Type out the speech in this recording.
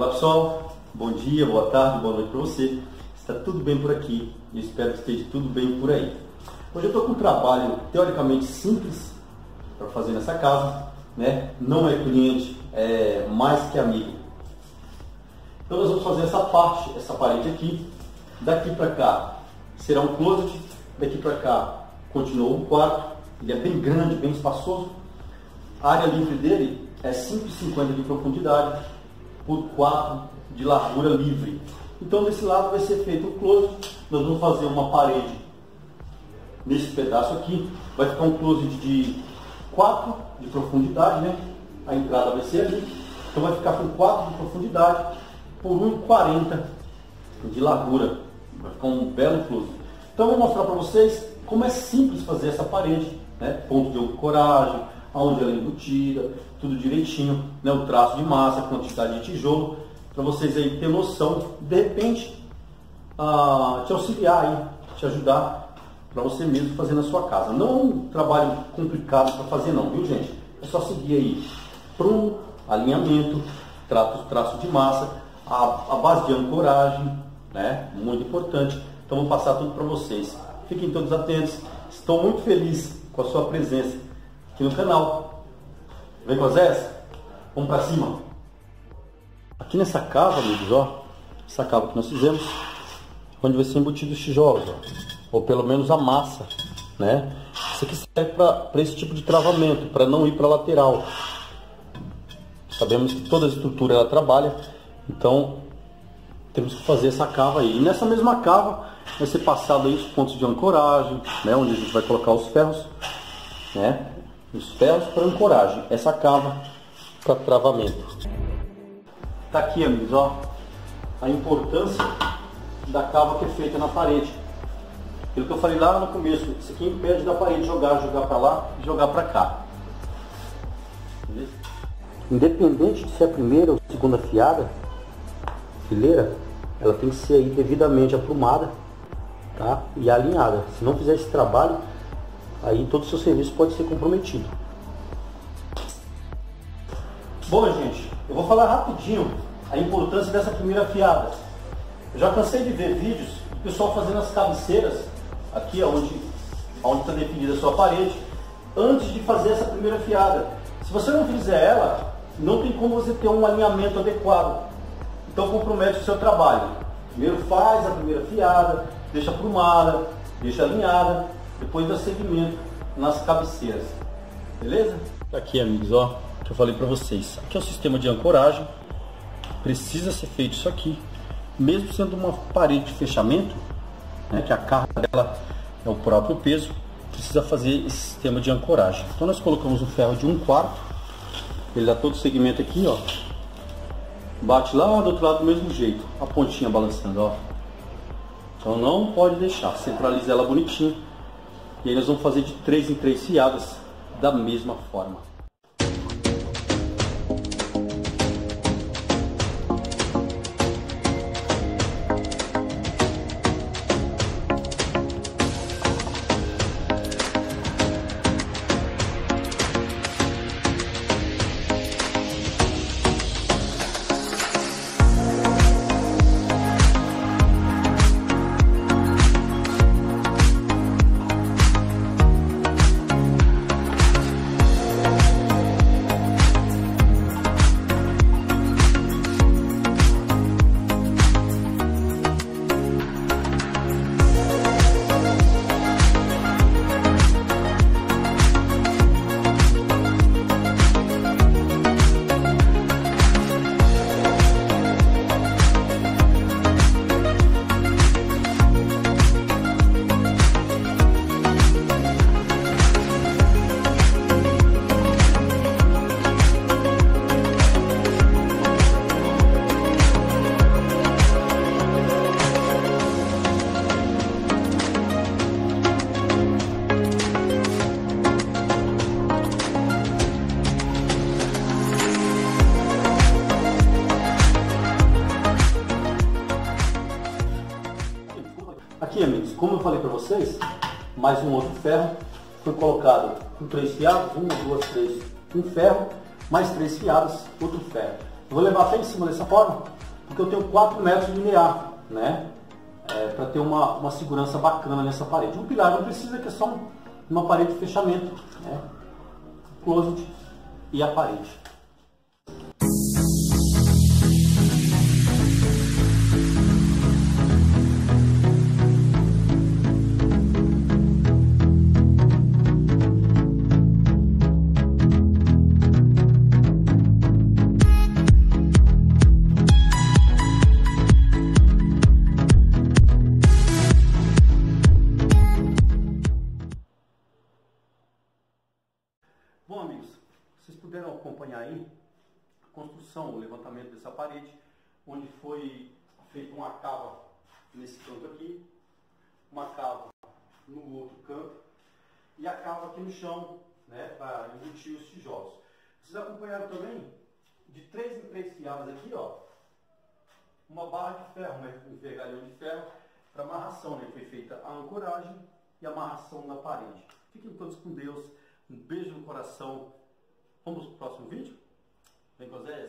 Olá pessoal, bom dia, boa tarde, boa noite para você. Está tudo bem por aqui e espero que esteja tudo bem por aí. Hoje eu estou com um trabalho teoricamente simples para fazer nessa casa, né? Não é cliente, é mais que amigo. Então nós vamos fazer essa parte, essa parede aqui. Daqui para cá será um closet, daqui para cá continua um quarto. Ele é bem grande, bem espaçoso. A área livre dele é 5,50 de profundidade por 4 de largura livre. Então desse lado vai ser feito o closet. Nós vamos fazer uma parede nesse pedaço aqui. Vai ficar um closet de 4 de profundidade, né? A entrada vai ser ali. Então vai ficar com 4 de profundidade por 1,40 de largura. Vai ficar um belo closet. Então eu vou mostrar para vocês como é simples fazer essa parede. Né? Ponto de ancoragem, aonde ela é embutida, tudo direitinho, né? o traço de massa, a quantidade de tijolo, para vocês aí ter noção, de repente, te auxiliar aí, te ajudar para você mesmo fazer na sua casa. Não é um trabalho complicado para fazer não, viu gente? É só seguir aí prumo, alinhamento, traço, traço de massa, a, a base de ancoragem, né? Muito importante. Então vou passar tudo para vocês. Fiquem todos atentos. Estou muito feliz com a sua presença aqui no canal. Vem com as Zés? Vamos para cima. Aqui nessa cava, amigos, ó, essa cava que nós fizemos, onde vai ser embutido os tijolos, ó, ou pelo menos a massa, né? Isso aqui serve para esse tipo de travamento, para não ir para lateral. Sabemos que toda a estrutura ela trabalha, então temos que fazer essa cava aí. E nessa mesma cava vai ser passado aí os pontos de ancoragem, né? Onde a gente vai colocar os ferros, né? Os ferros para ancoragem. Essa cava para travamento. Tá aqui, amigos, ó, a importância da cava que é feita na parede. Aquilo que eu falei lá no começo, isso aqui impede da parede jogar, jogar para lá e jogar para cá. Beleza? Independente de ser a primeira ou segunda fiada, fileira, ela tem que ser aí devidamente aprumada tá? e alinhada. Se não fizer esse trabalho, aí todo o seu serviço pode ser comprometido. Bom, gente, eu vou falar rapidinho a importância dessa primeira fiada. Eu já cansei de ver vídeos do pessoal fazendo as cabeceiras, aqui onde está definida a sua parede, antes de fazer essa primeira fiada. Se você não fizer ela, não tem como você ter um alinhamento adequado. Então compromete o seu trabalho. Primeiro faz a primeira fiada, deixa aprumada, deixa alinhada, depois dá seguimento nas cabeceiras. Beleza? Aqui amigos, ó, que eu falei para vocês. Aqui é o sistema de ancoragem. Precisa ser feito isso aqui. Mesmo sendo uma parede de fechamento, né, que a carga dela é o próprio peso, precisa fazer esse sistema de ancoragem. Então nós colocamos o ferro de um quarto, ele dá todo o segmento aqui, ó. Bate lá do outro lado do mesmo jeito, a pontinha balançando, ó. Então não pode deixar, centraliza ela bonitinho. E aí nós vamos fazer de três em três fiadas da mesma forma. Eu falei para vocês, mais um outro ferro foi colocado com três fiados, uma, duas, três, um ferro, mais três fiadas, outro ferro. Eu vou levar até em cima dessa forma, porque eu tenho 4 metros linear, né? É, para ter uma, uma segurança bacana nessa parede. Um pilar não precisa, que é só um, uma parede de fechamento, né? Closet e a parede. Bom, amigos, vocês puderam acompanhar aí a construção, o levantamento dessa parede, onde foi feita uma cava nesse canto aqui, uma cava no outro canto e a cava aqui no chão, né, para embutir os tijolos. Vocês acompanharam também de três em três fiadas aqui, ó, uma barra de ferro, né, um vergalhão de ferro para amarração, né, foi feita a ancoragem e a amarração na parede. Fiquem todos com Deus. Um beijo no coração. Vamos para o próximo vídeo? Vem com Zé.